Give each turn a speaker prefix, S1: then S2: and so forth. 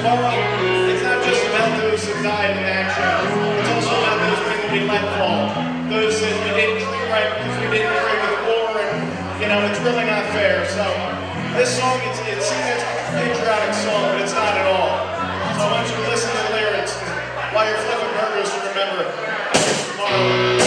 S1: tomorrow, it's not just about those who died in action. It's also about those people we let fall. Those that we didn't treat right because we didn't agree with war. And, you know, it's really not fair. So this song, it's, it's seen as a patriotic song, but it's not at all. So I want you to listen to the lyrics while you're flipping burgers to remember tomorrow.